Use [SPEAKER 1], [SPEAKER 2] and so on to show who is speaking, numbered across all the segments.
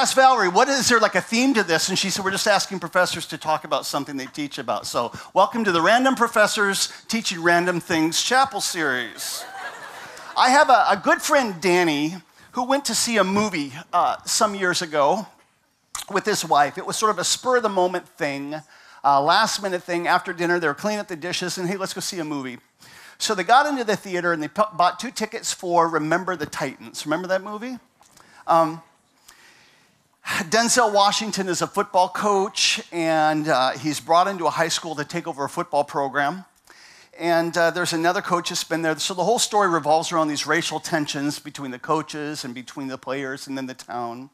[SPEAKER 1] asked Valerie, what is there like a theme to this? And she said, we're just asking professors to talk about something they teach about. So, welcome to the Random Professors Teaching Random Things Chapel series. I have a, a, good friend, Danny, who went to see a movie uh, some years ago with his wife. It was sort of a spur of the moment thing, last minute thing. After dinner, they were cleaning up the dishes and, hey, let's go see a movie. So they got into the theater and they p- bought two tickets for Remember the Titans. Remember that movie? Um, Denzel Washington is a football coach, and uh, he's brought into a high school to take over a football program. And uh, there's another coach that's been there. So the whole story revolves around these racial tensions between the coaches and between the players and then the town.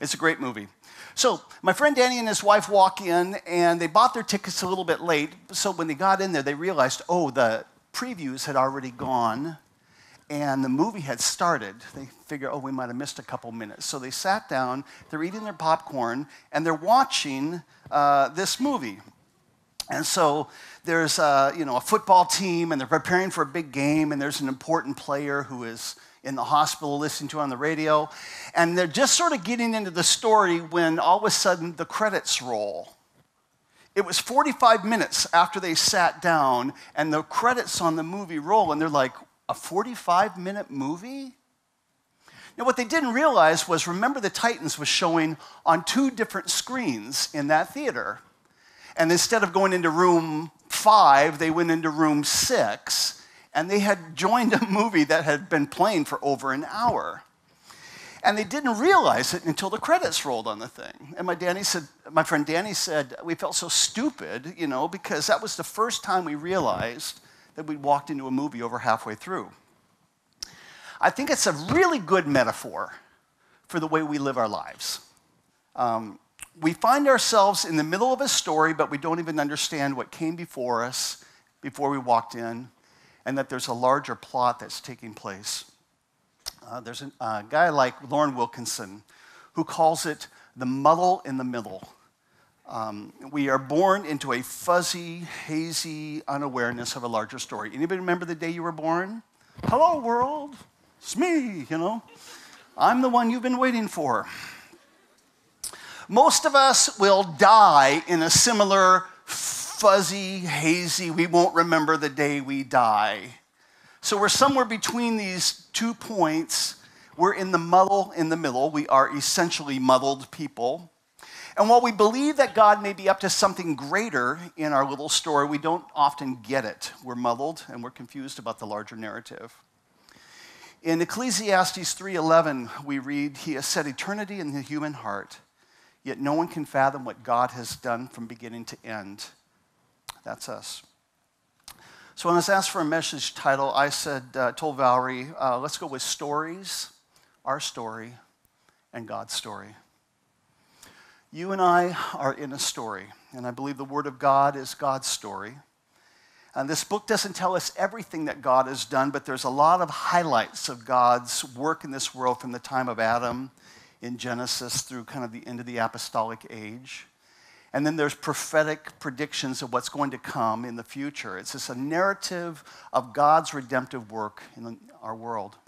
[SPEAKER 1] It's a great movie. So my friend Danny and his wife walk in, and they bought their tickets a little bit late. So when they got in there, they realized, oh, the previews had already gone and the movie had started. They figure, oh, we might have missed a couple minutes. So they sat down, they're eating their popcorn, and they're watching uh, this movie. And so there's uh, you know, a football team, and they're preparing for a big game, and there's an important player who is in the hospital listening to on the radio. And they're just sort of getting into the story when all of a sudden the credits roll. It was 45 minutes after they sat down, and the credits on the movie roll, and they're like, a 45 minute movie? Now, what they didn't realize was Remember the Titans was showing on two different screens in that theater. And instead of going into room five, they went into room six, and they had joined a movie that had been playing for over an hour. And they didn't realize it until the credits rolled on the thing. And my Danny said, my friend Danny said, we felt so stupid, you know, because that was the first time we realized that we walked into a movie over halfway through. I think it's a really good metaphor for the way we live our lives. Um, we find ourselves in the middle of a story, but we don't even understand what came before us before we walked in, and that there's a larger plot that's taking place. Uh, there's a, a guy like Loren Wilkinson who calls it the muddle in the middle. Um, we are born into a fuzzy, hazy unawareness of a larger story. Anybody remember the day you were born? Hello, world. It's me, you know. I'm the one you've been waiting for. Most of us will die in a similar fuzzy, hazy, we won't remember the day we die. So we're somewhere between these two points. We're in the muddle in the middle. We are essentially muddled people. And while we believe that God may be up to something greater in our little story, we don't often get it. We're muddled and we're confused about the larger narrative. In Ecclesiastes 3:11, we read, "He has set eternity in the human heart, yet no one can fathom what God has done from beginning to end." That's us. So when I was asked for a message title, I said, uh, told Valerie, uh, let's go with stories, our story, and God's story. You and I are in a story, and I believe the Word of God is God's story. And this book doesn't tell us everything that God has done, but there's a lot of highlights of God's work in this world from the time of Adam in Genesis through kind of the end of the apostolic age. And then there's prophetic predictions of what's going to come in the future. It's just a narrative of God's redemptive work in our world.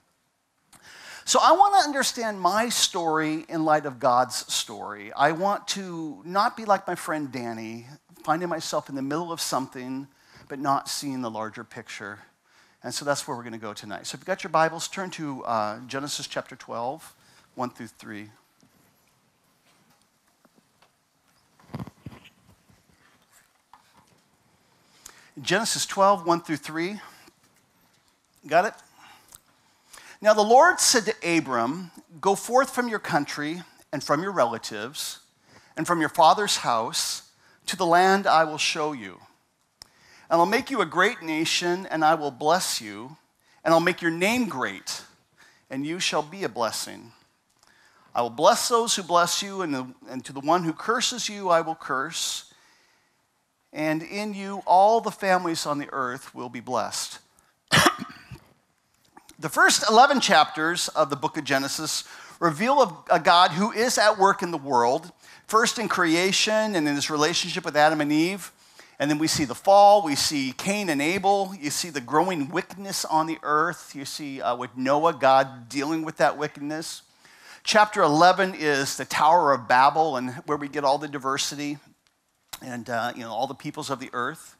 [SPEAKER 1] So I want to understand my story in light of God's story. I want to not be like my friend Danny, finding myself in the middle of something, but not seeing the larger picture. And so that's where we're going to go tonight. So if you've got your Bibles, turn to uh, Genesis chapter 12, 1 through 3. Genesis 12, 1 through 3. Got it? Now the Lord said to Abram, Go forth from your country and from your relatives and from your father's house to the land I will show you. And I'll make you a great nation, and I will bless you, and I'll make your name great, and you shall be a blessing. I will bless those who bless you, and, the, and to the one who curses you, I will curse. And in you, all the families on the earth will be blessed. The first 11 chapters of the book of Genesis reveal a, God who is at work in the world, first in creation and in his relationship with Adam and Eve. And then we see the fall, we see Cain and Abel, you see the growing wickedness on the earth, you see uh, with Noah, God dealing with that wickedness. Chapter 11 is the Tower of Babel and where we get all the diversity and uh, you know, all the peoples of the earth.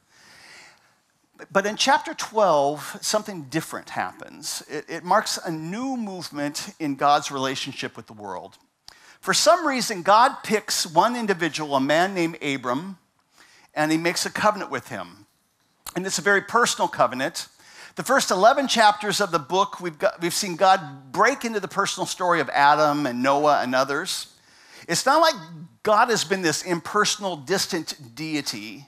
[SPEAKER 1] But in chapter 12, something different happens. It, it, marks a new movement in God's relationship with the world. For some reason, God picks one individual, a man named Abram, and he makes a covenant with him. And it's a very personal covenant. The first 11 chapters of the book, we've, got, we've seen God break into the personal story of Adam and Noah and others. It's not like God has been this impersonal, distant deity,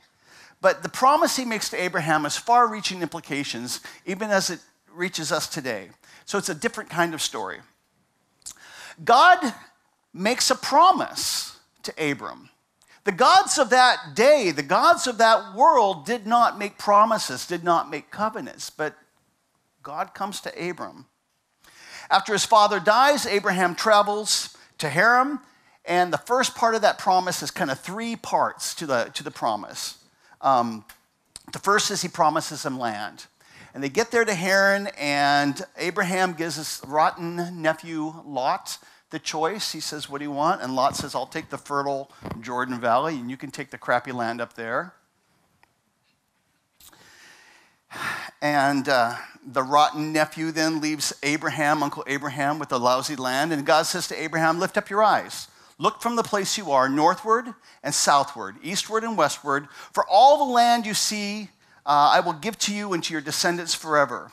[SPEAKER 1] but the promise he makes to Abraham has far reaching implications, even as it reaches us today. So it's a different kind of story. God makes a promise to Abram. The gods of that day, the gods of that world, did not make promises, did not make covenants, but God comes to Abram. After his father dies, Abraham travels to Haran, and the first part of that promise is kind of three parts to the, to the promise. Um, the first is he promises him land. And they get there to Haran, and Abraham gives his rotten nephew Lot the choice. He says, What do you want? And Lot says, I'll take the fertile Jordan Valley, and you can take the crappy land up there. And uh, the rotten nephew then leaves Abraham, Uncle Abraham, with the lousy land. And God says to Abraham, Lift up your eyes. Look from the place you are northward and southward, eastward and westward. For all the land you see, uh, I will give to you and to your descendants forever.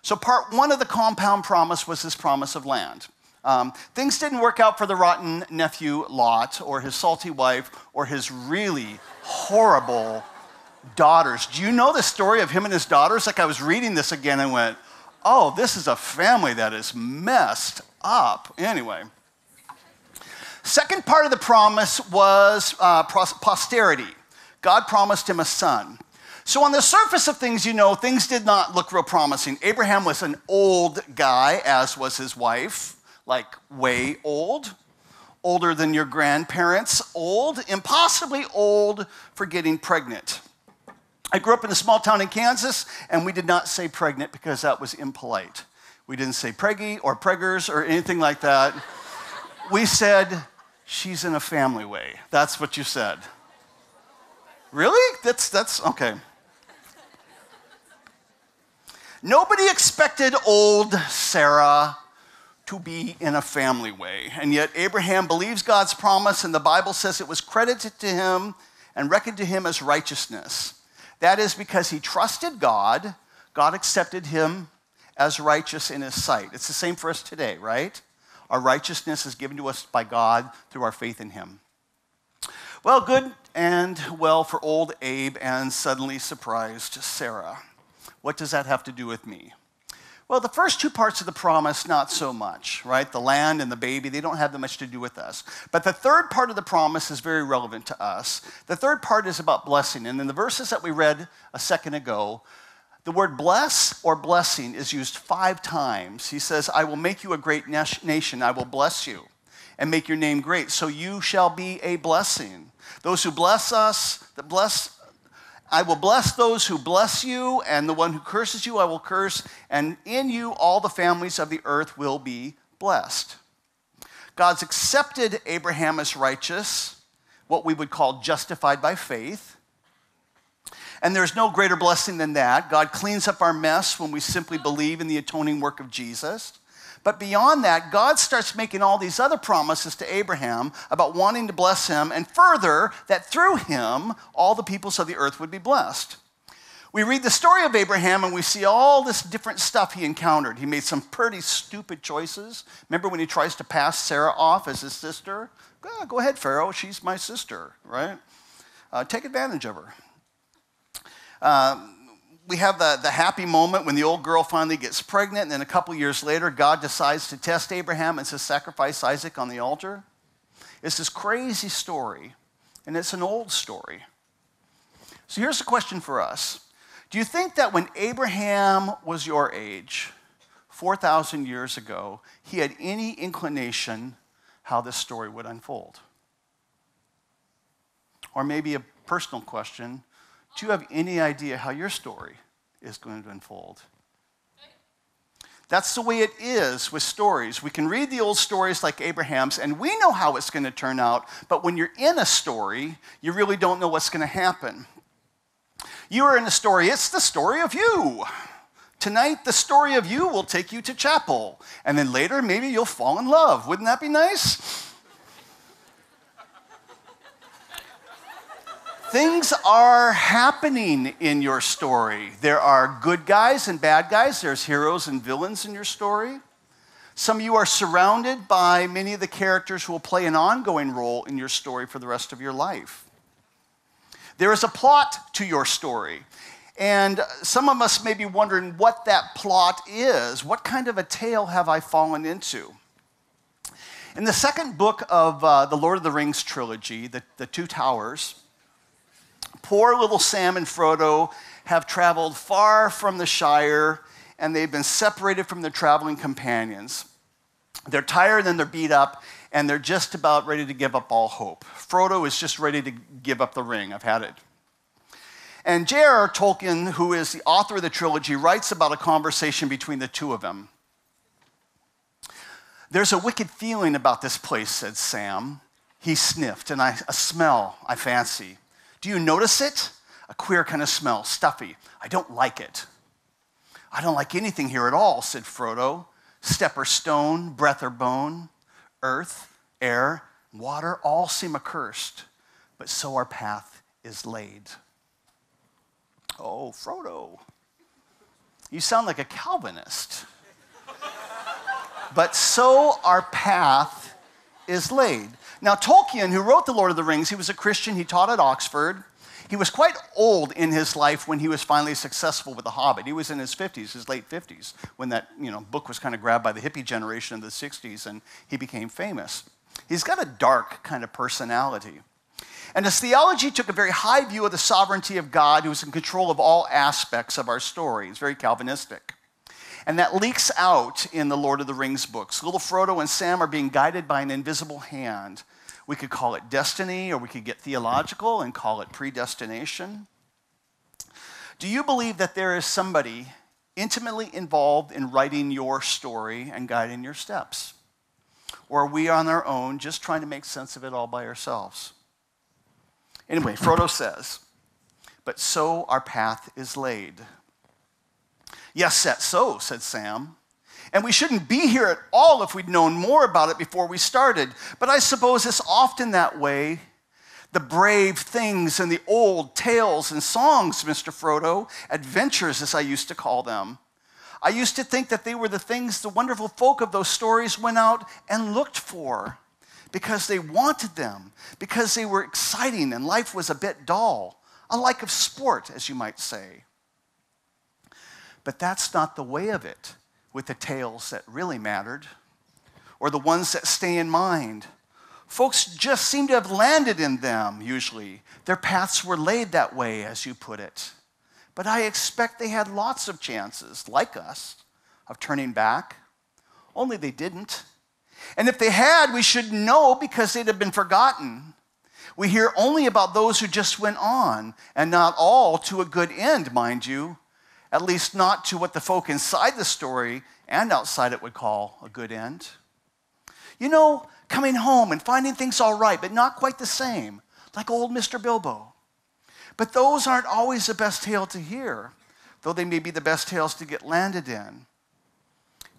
[SPEAKER 1] So, part one of the compound promise was this promise of land. Um, things didn't work out for the rotten nephew Lot, or his salty wife, or his really horrible daughters. Do you know the story of him and his daughters? Like I was reading this again and went, oh, this is a family that is messed up. Anyway. Second part of the promise was uh, posterity. God promised him a son. So, on the surface of things, you know, things did not look real promising. Abraham was an old guy, as was his wife like way old, older than your grandparents, old, impossibly old for getting pregnant. I grew up in a small town in Kansas, and we did not say pregnant because that was impolite. We didn't say preggy or preggers or anything like that. we said, she's in a family way. That's what you said. Really? That's, that's okay. Nobody expected old Sarah to be in a family way. And yet, Abraham believes God's promise, and the Bible says it was credited to him and reckoned to him as righteousness. That is because he trusted God, God accepted him as righteous in his sight. It's the same for us today, right? Our righteousness is given to us by God through our faith in him. Well, good and well for old Abe and suddenly surprised Sarah. What does that have to do with me? Well, the first two parts of the promise, not so much, right? The land and the baby, they don't have that much to do with us. But the third part of the promise is very relevant to us. The third part is about blessing. And in the verses that we read a second ago, the word bless or blessing is used five times. He says, I will make you a great nation, I will bless you and make your name great, so you shall be a blessing. Those who bless us, that bless I will bless those who bless you, and the one who curses you I will curse, and in you all the families of the earth will be blessed. God's accepted Abraham as righteous, what we would call justified by faith. And there's no greater blessing than that. God cleans up our mess when we simply believe in the atoning work of Jesus. But beyond that, God starts making all these other promises to Abraham about wanting to bless him, and further, that through him, all the peoples of the earth would be blessed. We read the story of Abraham and we see all this different stuff he encountered. He made some pretty stupid choices. Remember when he tries to pass Sarah off as his sister? Go, ahead, Pharaoh, she's my sister, right? Uh, take advantage of her. Um, we have the, the happy moment when the old girl finally gets pregnant, and then a couple years later, God decides to test Abraham and to sacrifice Isaac on the altar. It's this crazy story, and it's an old story. So here's a question for us Do you think that when Abraham was your age, 4,000 years ago, he had any inclination how this story would unfold? Or maybe a personal question do you have any idea how your story is going to unfold? That's the way it is with stories. We can read the old stories like Abraham's, and we know how it's going to turn out, but when you're in a story, you really don't know what's going to happen. You are in a story, it's the story of you. Tonight, the story of you will take you to chapel, and then later, maybe you'll fall in love. Wouldn't that be nice? Things are happening in your story. There are good guys and bad guys, there's heroes and villains in your story. Some of you are surrounded by many of the characters who will play an ongoing role in your story for the rest of your life. There is a plot to your story. And some of us may be wondering what that plot is. What kind of a tale have I fallen into? In the second book of uh, the Lord of the Rings trilogy, the, the Two Towers, Poor little Sam and Frodo have traveled far from the Shire and they've been separated from their traveling companions. They're tired and they're beat up and they're just about ready to give up all hope. Frodo is just ready to give up the ring. I've had it. And J.R.R. Tolkien, who is the author of the trilogy, writes about a conversation between the two of them. There's a wicked feeling about this place, said Sam. He sniffed, and I, a smell I fancy. Do you notice it? A queer kind of smell, stuffy. I don't like it. I don't like anything here at all, said Frodo. Step or stone, breath or bone, earth, air, water all seem accursed, but so our path is laid. Oh, Frodo, you sound like a Calvinist. but so our path is laid. Now, Tolkien, who wrote The Lord of the Rings, he was a Christian, he taught at Oxford. He was quite old in his life when he was finally successful with The Hobbit. He was in his 50s, his late 50s, when that you know, book was kind of grabbed by the hippie generation of the 60s and he became famous. He's got a dark kind of personality. And his theology took a very high view of the sovereignty of God who is in control of all aspects of our story. It's very Calvinistic. And that leaks out in the Lord of the Rings books. Little Frodo and Sam are being guided by an invisible hand. We could call it destiny, or we could get theological and call it predestination. Do you believe that there is somebody intimately involved in writing your story and guiding your steps? Or are we on our own just trying to make sense of it all by ourselves? Anyway, Frodo says, But so our path is laid. Yes, set so, said Sam. And we shouldn't be here at all if we'd known more about it before we started. But I suppose it's often that way. The brave things and the old tales and songs, Mr. Frodo, adventures as I used to call them. I used to think that they were the things the wonderful folk of those stories went out and looked for because they wanted them, because they were exciting and life was a bit dull, a like of sport, as you might say. But that's not the way of it with the tales that really mattered or the ones that stay in mind. Folks just seem to have landed in them, usually. Their paths were laid that way, as you put it. But I expect they had lots of chances, like us, of turning back. Only they didn't. And if they had, we should know because they'd have been forgotten. We hear only about those who just went on, and not all to a good end, mind you at least not to what the folk inside the story and outside it would call a good end. You know, coming home and finding things all right, but not quite the same, like old Mr. Bilbo. But those aren't always the best tale to hear, though they may be the best tales to get landed in.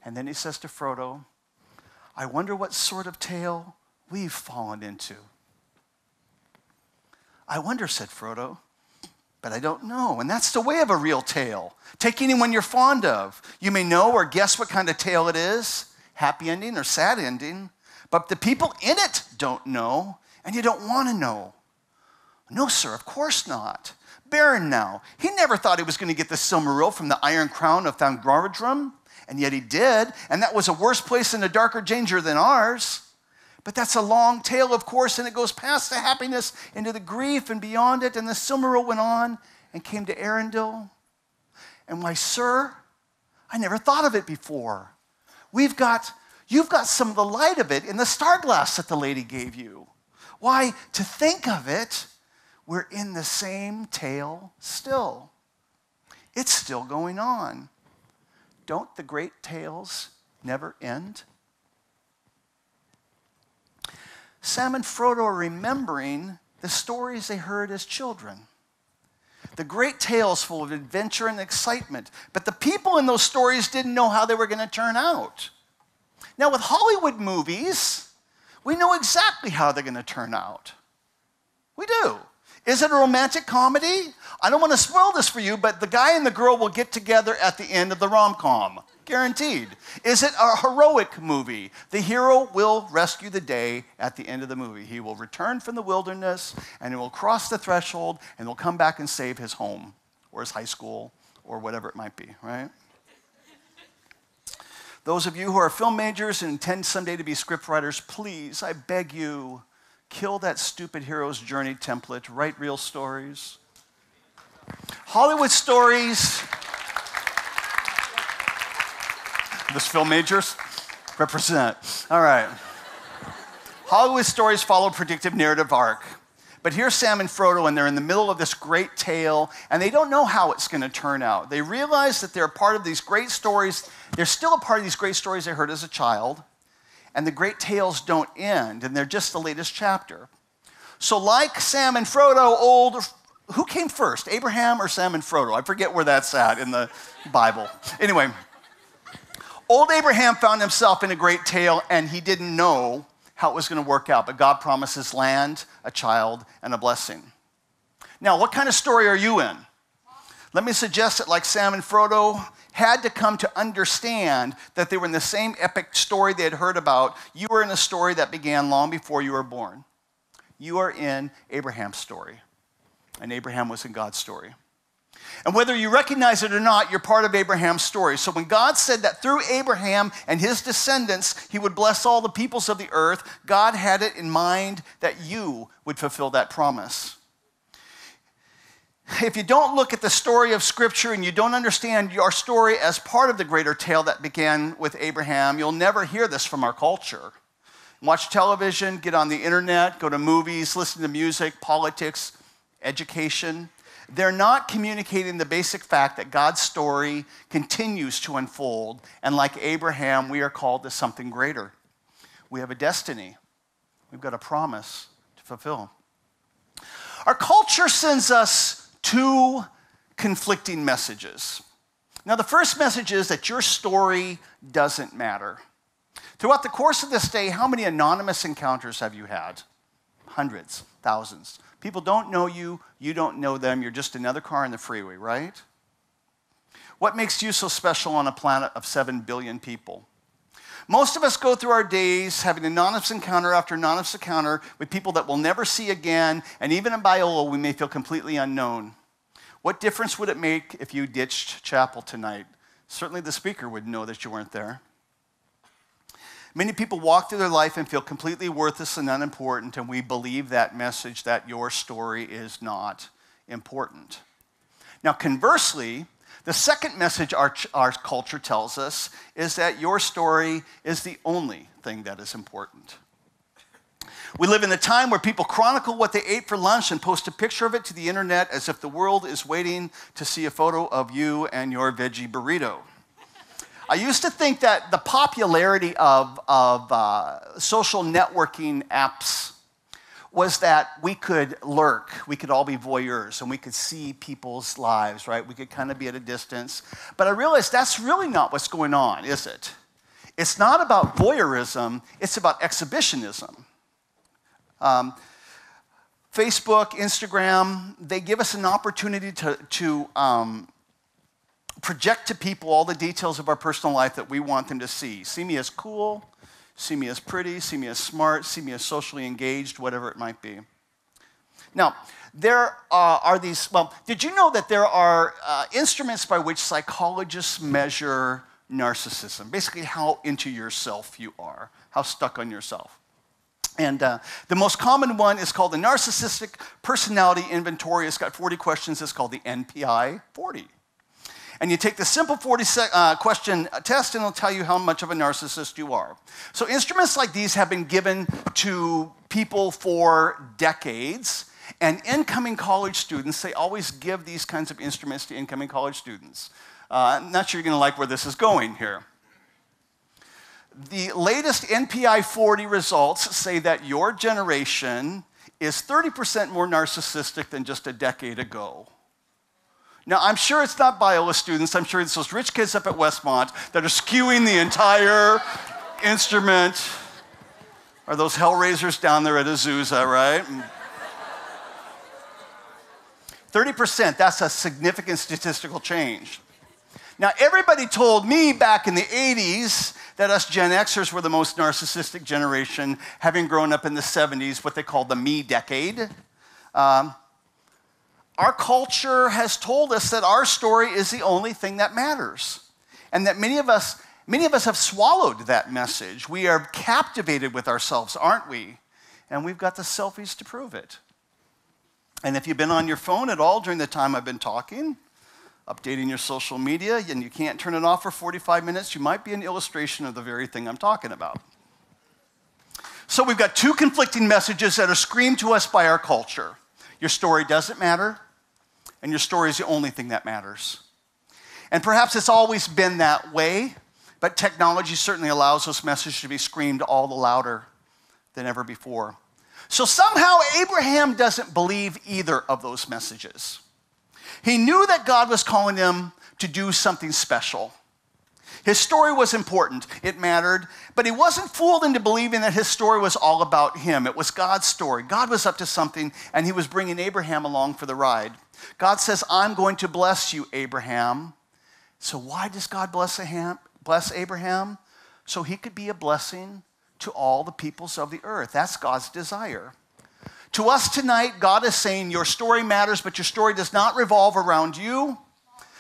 [SPEAKER 1] And then he says to Frodo, I wonder what sort of tale we've fallen into. I wonder, said Frodo but I don't know. And that's the way of a real tale. Take anyone you're fond of. You may know or guess what kind of tale it is happy ending or sad ending, but the people in it don't know, and you don't want to know. No, sir, of course not. Beren now, he never thought he was going to get the Silmaril from the Iron Crown of Thangorodrim, and yet he did, and that was a worse place and a darker danger than ours. But that's a long tale, of course, and it goes past the happiness into the grief and beyond it. And the Silmaril went on and came to Eärendil. And why, sir, I never thought of it before. We've got, you've got some of the light of it in the star glass that the lady gave you. Why, to think of it, we're in the same tale still. It's still going on. don't the great tales never end? Sam and Frodo are remembering the stories they heard as children. The great tales full of adventure and excitement. But the people in those stories didn't know how they were going to turn out. Now, with Hollywood movies, we know exactly how they're going to turn out. We do. Is it a romantic comedy? I don't want to spoil this for you, but the guy and the girl will get together at the end of the rom com. Guaranteed. Is it a heroic movie? The hero will rescue the day at the end of the movie. He will return from the wilderness and he will cross the threshold and he will come back and save his home or his high school or whatever it might be, right? Those of you who are film majors and intend someday to be scriptwriters, please, I beg you, kill that stupid hero's journey template. Write real stories. Hollywood stories This film majors represent. All right. Hollywood stories follow predictive narrative arc. But here's Sam and Frodo, and they're in the middle of this great tale, and they don't know how it's going to turn out. They realize that they're a part of these great stories. They're still a part of these great stories they heard as a child, and the great tales don't end, and they're just the latest chapter. So, like Sam and Frodo, old, who came first, Abraham or Sam and Frodo? I forget where that's at in the Bible. Anyway, Old Abraham found himself in a great tale and he didn't know how it was going to work out, but God promises land, a child, and a blessing. Now, what kind of story are you in? Let me suggest that, like Sam and Frodo had to come to understand that they were in the same epic story they had heard about. You were in a story that began long before you were born. You are in Abraham's story, and Abraham was in God's story. And whether you recognize it or not, you're part of Abraham's story. So when God said that through Abraham and his descendants, he would bless all the peoples of the earth, God had it in mind that you would fulfill that promise. If you don't look at the story of Scripture and you don't understand your story as part of the greater tale that began with Abraham, you'll never hear this from our culture. Watch television, get on the internet, go to movies, listen to music, politics, education they're not communicating the basic fact that God's story continues to unfold. And like Abraham, we are called to something greater. We have a destiny, we've got a promise to fulfill. Our culture sends us two conflicting messages. Now, the first message is that your story doesn't matter. Throughout the course of this day, how many anonymous encounters have you had? Hundreds, thousands. People don't know you, you don't know them, you're just another car in the freeway, right? What makes you so special on a planet of 7 billion people? Most of us go through our days having anonymous encounter after anonymous encounter with people that we'll never see again, and even in Biola, we may feel completely unknown. What difference would it make if you ditched chapel tonight? Certainly the speaker would know that you weren't there. Many people walk through their life and feel completely worthless and unimportant, and we believe that message that your story is not important. Now, conversely, the second message our, our culture tells us is that your story is the only thing that is important. We live in a time where people chronicle what they ate for lunch and post a picture of it to the internet as if the world is waiting to see a photo of you and your veggie burrito. I used to think that the popularity of, of uh, social networking apps was that we could lurk, we could all be voyeurs, and we could see people's lives, right? We could kind of be at a distance. But I realized that's really not what's going on, is it? It's not about voyeurism, it's about exhibitionism. Um, Facebook, Instagram, they give us an opportunity to, to um, project to people all the details of our personal life that we want them to see. See me as cool, see me as pretty, see me as smart, see me as socially engaged, whatever it might be. Now, there uh, are these, well, did you know that there are uh, instruments by which psychologists measure narcissism? Basically, how into yourself you are, how stuck on yourself. And uh, the most common one is called the Narcissistic Personality Inventory. It's got 40 questions. It's called the NPI 40. And you take the simple 40 uh, question test, and it'll tell you how much of a narcissist you are. So, instruments like these have been given to people for decades. And incoming college students, they always give these kinds of instruments to incoming college students. Uh, I'm not sure you're going to like where this is going here. The latest NPI 40 results say that your generation is 30% more narcissistic than just a decade ago. Now, I'm sure it's not Biola students. I'm sure it's those rich kids up at Westmont that are skewing the entire instrument. Are those Hellraisers down there at Azusa, right? 30%, that's a significant statistical change. Now, everybody told me back in the 80s that us Gen Xers were the most narcissistic generation, having grown up in the 70s, what they called the me decade. Um, our culture has told us that our story is the only thing that matters, and that many of us, many of us have swallowed that message. We are captivated with ourselves, aren't we? And we've got the selfies to prove it. And if you've been on your phone at all during the time I've been talking, updating your social media and you can't turn it off for 45 minutes, you might be an illustration of the very thing I'm talking about. So we've got two conflicting messages that are screamed to us by our culture. Your story doesn't matter, and your story is the only thing that matters. And perhaps it's always been that way, but technology certainly allows this message to be screamed all the louder than ever before. So somehow Abraham doesn't believe either of those messages. He knew that God was calling him to do something special. His story was important, it mattered, but he wasn't fooled into believing that his story was all about him. It was God's story. God was up to something, and he was bringing Abraham along for the ride. God says, I'm going to bless you, Abraham. So, why does God bless Abraham? So he could be a blessing to all the peoples of the earth. That's God's desire. To us tonight, God is saying your story matters, but your story does not revolve around you.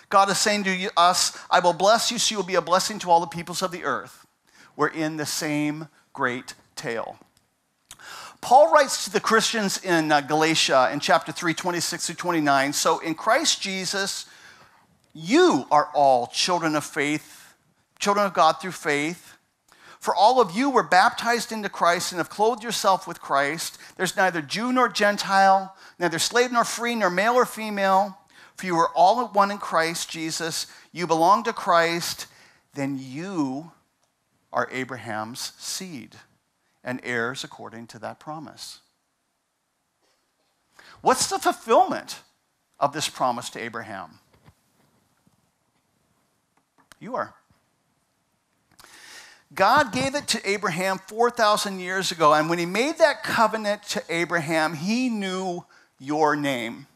[SPEAKER 1] God is saying to us, I will bless you so you'll be a blessing to all the peoples of the earth. We're in the same great tale. Paul writes to the Christians in uh, Galatia in chapter 3, 26 to 29. So in Christ Jesus, you are all children of faith, children of God through faith. For all of you were baptized into Christ and have clothed yourself with Christ. There's neither Jew nor Gentile, neither slave nor free, nor male or female. For you are all at one in Christ Jesus. You belong to Christ. Then you are Abraham's seed and heirs according to that promise. What's the fulfillment of this promise to Abraham? You are. God gave it to Abraham 4,000 years ago, and when he made that covenant to Abraham, he knew your name.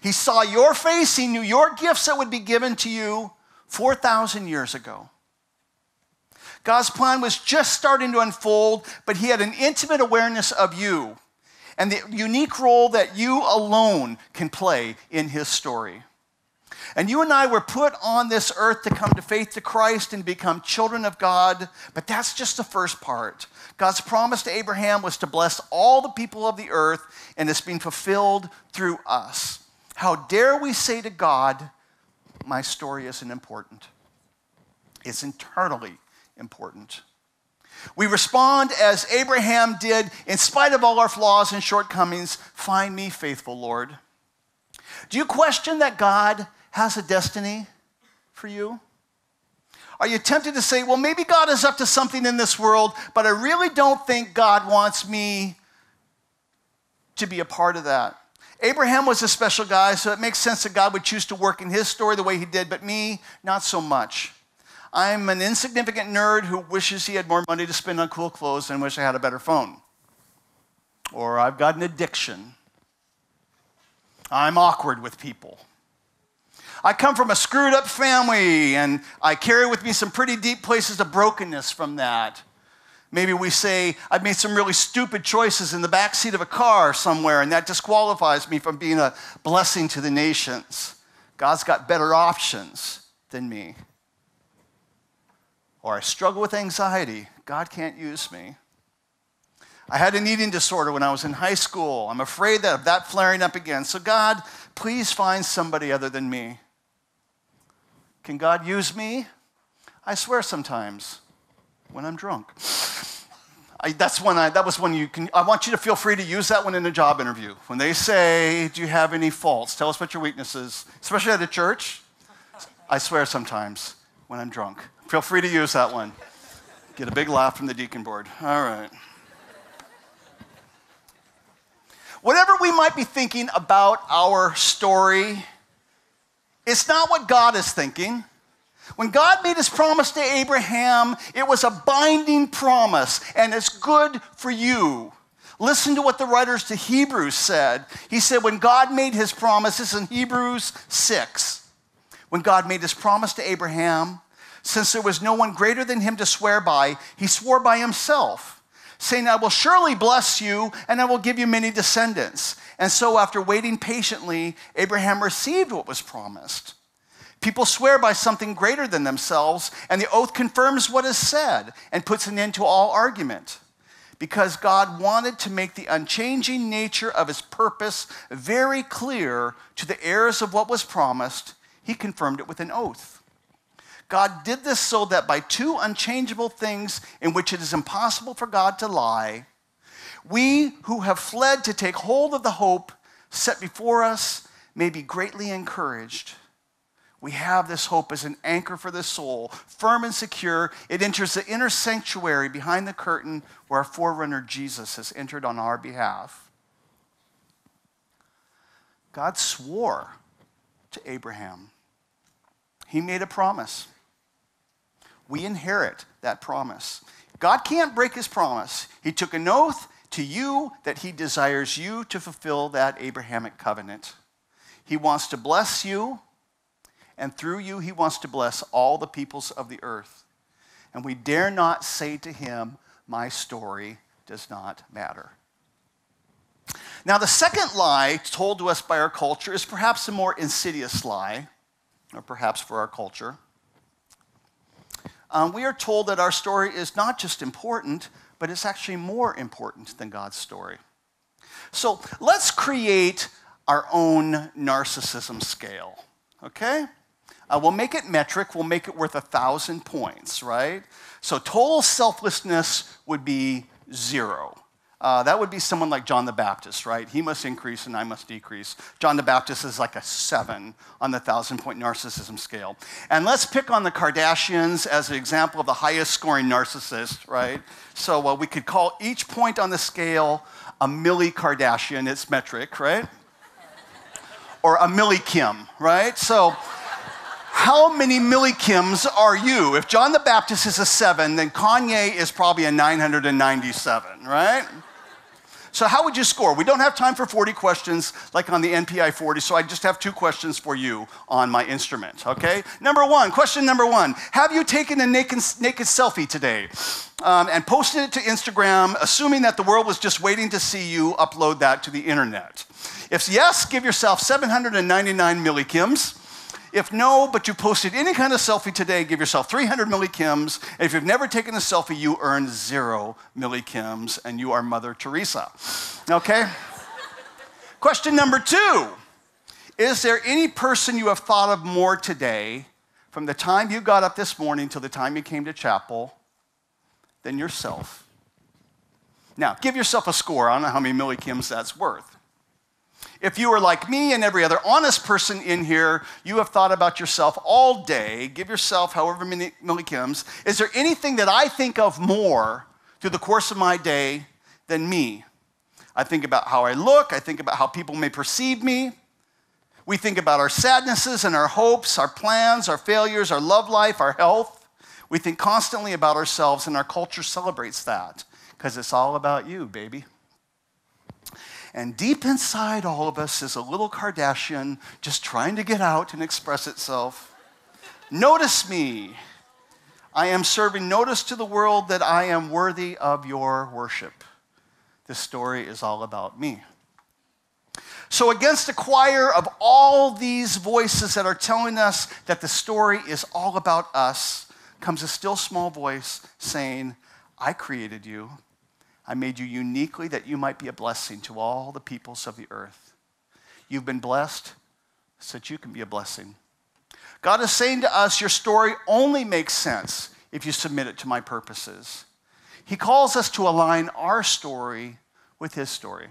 [SPEAKER 1] He saw your face, he knew your gifts that would be given to you 4,000 years ago. God's plan was just starting to unfold, but he had an intimate awareness of you and the unique role that you alone can play in his story. And you and I were put on this earth to come to faith to Christ and become children of God, but that's just the first part. God's promise to Abraham was to bless all the people of the earth, and it's being fulfilled through us. How dare we say to God, My story isn't important? It's internally important. We respond as Abraham did, in spite of all our flaws and shortcomings, find me faithful, Lord. Do you question that God has a destiny for you? Are you tempted to say, well, maybe God is up to something in this world, but I really don't think God wants me to be a part of that? Abraham was a special guy, so it makes sense that God would choose to work in his story the way he did, but me, not so much. I'm an insignificant nerd who wishes he had more money to spend on cool clothes and wish I had a better phone. Or I've got an addiction. I'm awkward with people. I come from a screwed up family, and I carry with me some pretty deep places of brokenness from that. Maybe we say, I've made some really stupid choices in the back seat of a car somewhere, and that disqualifies me from being a blessing to the nations. God's got better options than me. Or I struggle with anxiety. God can't use me. I had an eating disorder when I was in high school. I'm afraid that of that flaring up again. So, God, please find somebody other than me. Can God use me? I swear sometimes when I'm drunk. I, that's when I, that was when you can, I want you to feel free to use that one in a job interview. When they say, Do you have any faults? Tell us what your weaknesses, especially at a church. I swear sometimes when I'm drunk. Feel free to use that one. Get a big laugh from the deacon board. All right. Whatever we might be thinking about our story, it's not what God is thinking. When God made his promise to Abraham, it was a binding promise, and it's good for you. Listen to what the writers to Hebrews said. He said, when God made his promises in Hebrews 6, when God made his promise to Abraham, since there was no one greater than him to swear by, he swore by himself, saying, I will surely bless you, and I will give you many descendants. And so, after waiting patiently, Abraham received what was promised. People swear by something greater than themselves, and the oath confirms what is said and puts an end to all argument because God wanted to make the unchanging nature of his purpose very clear to the heirs of what was promised, he confirmed it with an oath. God did this so that by two unchangeable things in which it is impossible for God to lie, we who have fled to take hold of the hope set before us may be greatly encouraged we have this hope as an anchor for the soul, firm and secure. It enters the inner sanctuary behind the curtain where our forerunner Jesus has entered on our behalf. God swore to Abraham, He made a promise. We inherit that promise. God can't break His promise. He took an oath to you that He desires you to fulfill that Abrahamic covenant. He wants to bless you and through you he wants to bless all the peoples of the earth. And we dare not say to him, My story does not matter. Now, the second lie told to us by our culture is perhaps a more insidious lie, or perhaps for our culture. Um, we are told that our story is not just important, but it's actually more important than God's story. So let's create our own narcissism scale, okay? Uh, we'll make it metric, we'll make it worth a thousand points, right? So total selflessness would be zero. Uh, that would be someone like John the Baptist, right? He must increase and I must decrease. John the Baptist is like a seven on the thousand point narcissism scale. And let's pick on the Kardashians as an example of the highest scoring narcissist, right? So uh, we could call each point on the scale a Millie Kardashian, it's metric, right? Or a Millie Kim, right? So how many Millie Kims are you? If John the Baptist is a seven, then Kanye is probably a 997, right? So, how would you score? We don't have time for 40 questions like on the NPI 40, so I just have two questions for you on my instrument, okay? Number one, question number one Have you taken a naked, naked selfie today um, and posted it to Instagram, assuming that the world was just waiting to see you upload that to the internet? If yes, give yourself 799 millikims. If no, but you posted any kind of selfie today, give yourself 300 millikims. And if you've never taken a selfie, you earn zero millikims, and you are Mother Teresa. Okay? Question number two Is there any person you have thought of more today from the time you got up this morning till the time you came to chapel than yourself? Now, give yourself a score. I don't know how many millikims that's worth. If you are like me and every other honest person in here, you have thought about yourself all day. Give yourself however many millikims. Is there anything that I think of more through the course of my day than me? I think about how I look. I think about how people may perceive me. We think about our sadnesses and our hopes, our plans, our failures, our love life, our health. We think constantly about ourselves, and our culture celebrates that because it's all about you, baby. And deep inside all of us is a little Kardashian just trying to get out and express itself. Notice me. I am serving notice to the world that I am worthy of your worship. This story is all about me. So, against a choir of all these voices that are telling us that the story is all about us, comes a still small voice saying, I created you. I made you uniquely that you might be a blessing to all the peoples of the earth. You've been blessed so that you can be a blessing. God is saying to us, Your story only makes sense if you submit it to my purposes. He calls us to align our story with His story.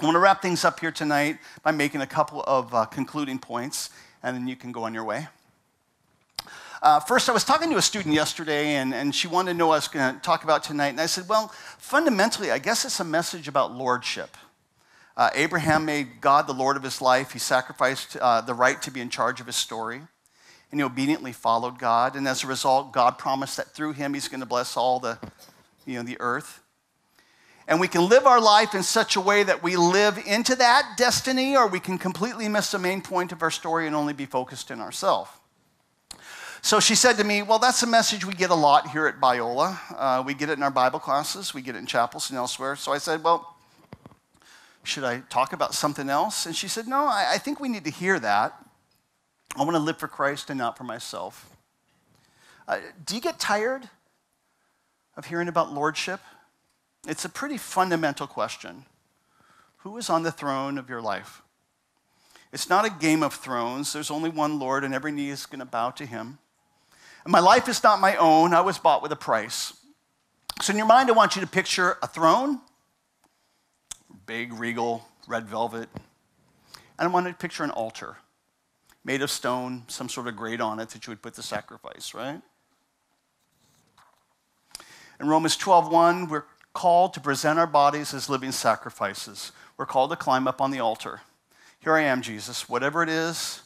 [SPEAKER 1] I want to wrap things up here tonight by making a couple of uh, concluding points, and then you can go on your way. Uh, first, I was talking to a student yesterday, and, and she wanted to know what I was going to talk about tonight. And I said, Well, fundamentally, I guess it's a message about lordship. Uh, Abraham made God the Lord of his life. He sacrificed uh, the right to be in charge of his story. And he obediently followed God. And as a result, God promised that through him, he's going to bless all the, you know, the earth. And we can live our life in such a way that we live into that destiny, or we can completely miss the main point of our story and only be focused in ourselves. So she said to me, Well, that's a message we get a lot here at Biola. Uh, we get it in our Bible classes, we get it in chapels and elsewhere. So I said, Well, should I talk about something else? And she said, No, I, I think we need to hear that. I want to live for Christ and not for myself. Uh, do you get tired of hearing about lordship? It's a pretty fundamental question. Who is on the throne of your life? It's not a game of thrones. There's only one Lord, and every knee is going to bow to him. My life is not my own. I was bought with a price. So, in your mind, I want you to picture a throne, big, regal, red velvet. And I want to picture an altar made of stone, some sort of grate on it that you would put the sacrifice, right? In Romans 12:1, we're called to present our bodies as living sacrifices. We're called to climb up on the altar. Here I am, Jesus. Whatever it is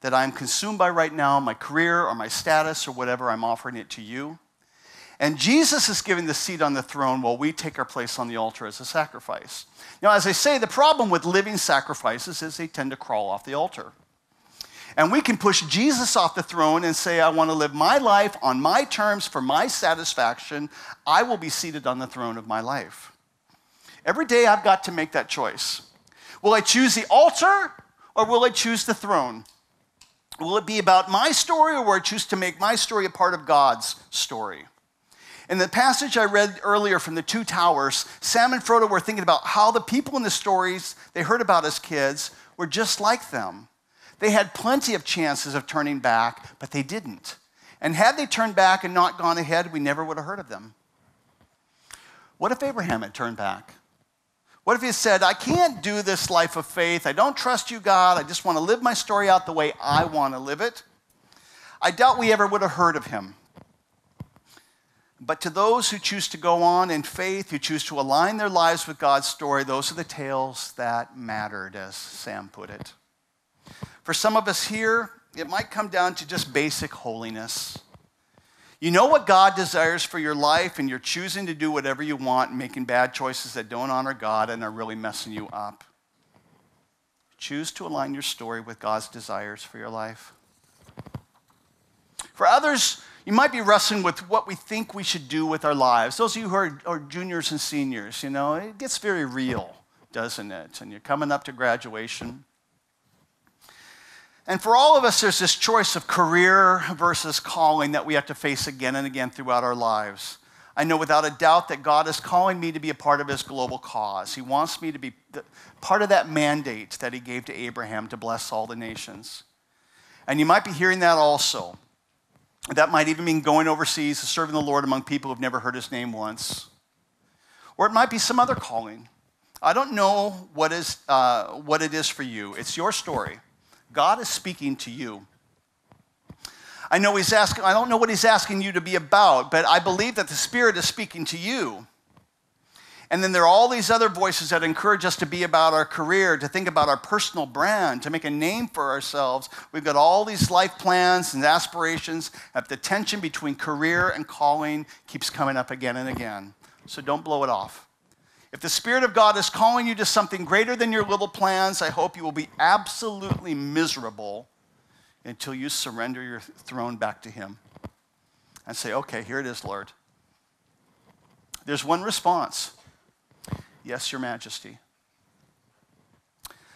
[SPEAKER 1] that I'm consumed by right now, my career or my status or whatever, I'm offering it to you. And Jesus is giving the seat on the throne while we take our place on the altar as a sacrifice. Now, as I say, the problem with living sacrifices is they tend to crawl off the altar. And we can push Jesus off the throne and say, I want to live my life on my terms for my satisfaction. I will be seated on the throne of my life. Every day I've got to make that choice. Will I choose the altar or will I choose the throne? Will it be about my story or will I choose to make my story a part of God's story? In the passage I read earlier from the two towers, Sam and Frodo were thinking about how the people in the stories they heard about as kids were just like them. They had plenty of chances of turning back, but they didn't. And had they turned back and not gone ahead, we never would have heard of them. What if Abraham had turned back? What if he said, I can't do this life of faith. I don't trust you, God. I just want to live my story out the way I want to live it? I doubt we ever would have heard of him. But to those who choose to go on in faith, who choose to align their lives with God's story, those are the tales that mattered, as Sam put it. For some of us here, it might come down to just basic holiness. You know what God desires for your life, and you're choosing to do whatever you want, making bad choices that don't honor God and are really messing you up. Choose to align your story with God's desires for your life. For others, you might be wrestling with what we think we should do with our lives. Those of you who are, are juniors and seniors, you know, it gets very real, doesn't it? And you're coming up to graduation. And for all of us, there's this choice of career versus calling that we have to face again and again throughout our lives. I know without a doubt that God is calling me to be a part of his global cause. He wants me to be part of that mandate that he gave to Abraham to bless all the nations. And you might be hearing that also. That might even mean going overseas, serving the Lord among people who've never heard his name once. Or it might be some other calling. I don't know what, is, uh, what it is for you. It's your story. God is speaking to you. I know he's asking, I don't know what he's asking you to be about, but I believe that the Spirit is speaking to you. And then there are all these other voices that encourage us to be about our career, to think about our personal brand, to make a name for ourselves. We've got all these life plans and aspirations, but the tension between career and calling keeps coming up again and again. So don't blow it off. If the Spirit of God is calling you to something greater than your little plans, I hope you will be absolutely miserable until you surrender your throne back to Him and say, okay, here it is, Lord. There's one response Yes, Your Majesty.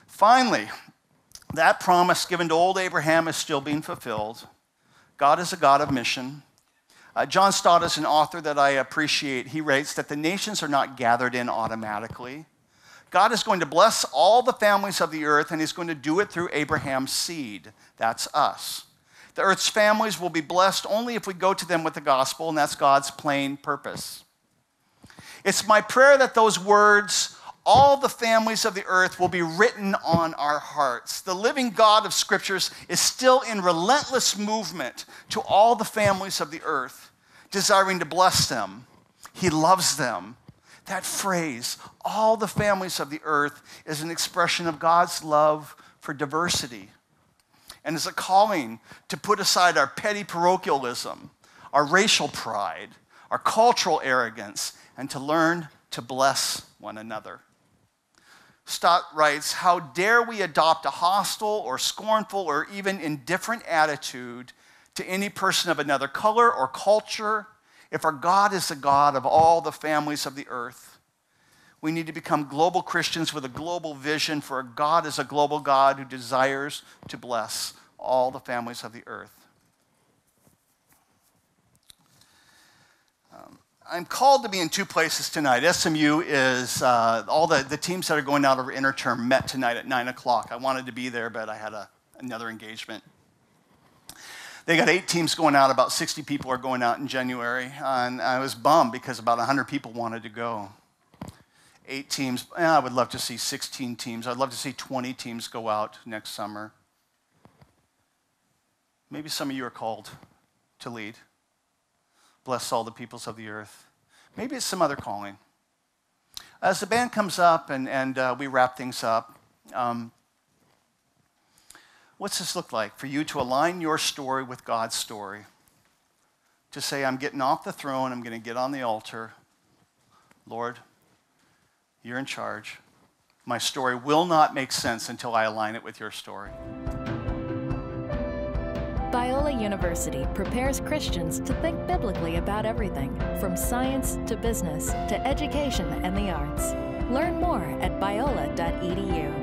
[SPEAKER 1] Finally, that promise given to old Abraham is still being fulfilled. God is a God of mission. Uh, John Stott is an author that I appreciate. He writes that the nations are not gathered in automatically. God is going to bless all the families of the earth, and He's going to do it through Abraham's seed. That's us. The earth's families will be blessed only if we go to them with the gospel, and that's God's plain purpose. It's my prayer that those words all the families of the earth will be written on our hearts. The living God of scriptures is still in relentless movement to all the families of the earth, desiring to bless them. He loves them. That phrase, all the families of the earth, is an expression of God's love for diversity and is a calling to put aside our petty parochialism, our racial pride, our cultural arrogance, and to learn to bless one another. Stott writes, How dare we adopt a hostile or scornful or even indifferent attitude to any person of another color or culture if our God is the God of all the families of the earth? We need to become global Christians with a global vision, for God is a global God who desires to bless all the families of the earth. I'm called to be in two places tonight. SMU is uh, all the, the teams that are going out over interterm met tonight at 9 o'clock. I wanted to be there, but I had a, another engagement. They got eight teams going out, about 60 people are going out in January. And I was bummed because about 100 people wanted to go. Eight teams, I would love to see 16 teams. I'd love to see 20 teams go out next summer. Maybe some of you are called to lead bless all the peoples of the earth. Maybe it's some other calling. As the band comes up and, and uh, we wrap things up, um, what's this look like for you to align your story with God's story? To say, I'm getting off the throne, I'm going to get on the altar. Lord, you're in charge. My story will not make sense until I align it with your story.
[SPEAKER 2] Biola University prepares Christians to think biblically about everything, from science to business to education and the arts. Learn more at biola.edu.